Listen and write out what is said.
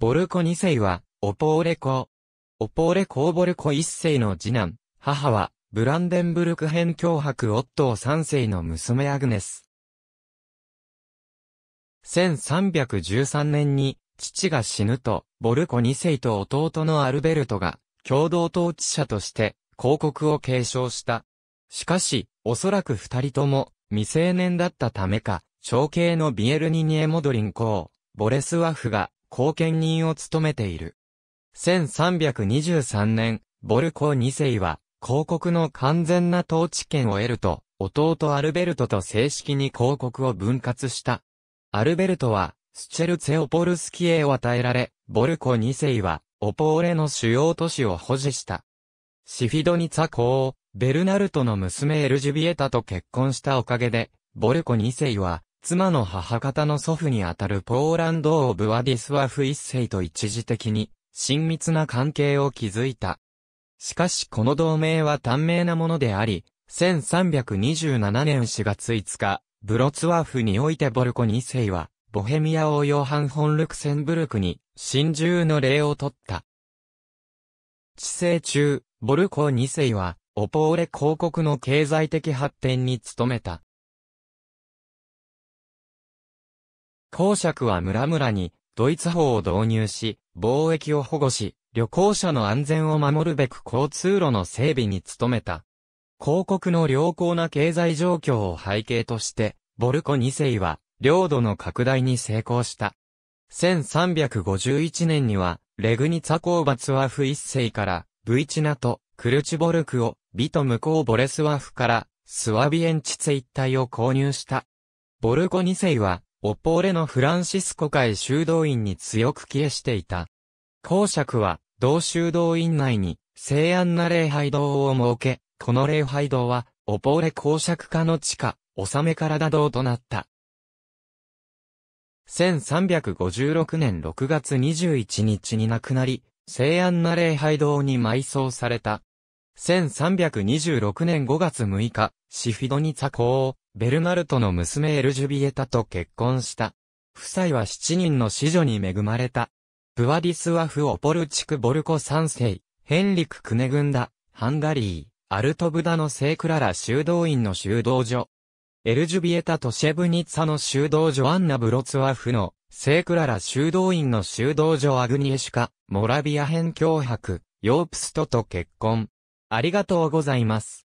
ボルコ2世は、オポーレ公。オポーレ公ボルコ1世の次男、母は、ブランデンブルク編脅迫オットー3世の娘アグネス。1313年に、父が死ぬと、ボルコ2世と弟のアルベルトが、共同統治者として、広告を継承した。しかし、おそらく二人とも、未成年だったためか、長兄のビエルニニエモドリン公、ボレスワフが、後見人を務めている。1323年、ボルコ2世は、広告の完全な統治権を得ると、弟アルベルトと正式に広告を分割した。アルベルトは、スチェルツェオポルスキエを与えられ、ボルコ2世は、オポーレの主要都市を保持した。シフィドニツァ公、ベルナルトの娘エルジュビエタと結婚したおかげで、ボルコ2世は、妻の母方の祖父にあたるポーランド王ブワディスワフ1世と一時的に、親密な関係を築いた。しかしこの同盟は短命なものであり、1327年4月5日、ブロツワフにおいてボルコ2世は、ボヘミア王ヨハン・ホン・ルクセンブルクに、真珠の礼を取った。治世中、ボルコ2世は、オポーレ広告の経済的発展に努めた。公爵は村々に、ドイツ法を導入し、貿易を保護し、旅行者の安全を守るべく交通路の整備に努めた。広告の良好な経済状況を背景として、ボルコ2世は、領土の拡大に成功した。1351年には、レグニツァコーバツワフ1世から、ブイチナとクルチボルクを、ビト向こうボレスワフから、スワビエンチツ一帯を購入した。ボルコ2世は、オポーレのフランシスコ会修道院に強く帰依していた。公爵は、同修道院内に、聖安な礼拝堂を設け、この礼拝堂は、オポーレ公爵家の地下、納め体堂となった。1356年6月21日に亡くなり、聖安な礼拝堂に埋葬された。1326年5月6日、シフィドニツァ公、ベルナルトの娘エルジュビエタと結婚した。夫妻は7人の子女に恵まれた。ブワディスワフ・オポルチク・ボルコ3世、ヘンリク・クネグンダ、ハンガリー、アルトブダの聖クララ修道院の修道所。エルジュビエタとシェブニッツァの修道女アンナ・ブロツワフの、聖クララ修道院の修道女アグニエシカ、モラビア編脅迫、ヨープストと結婚。ありがとうございます。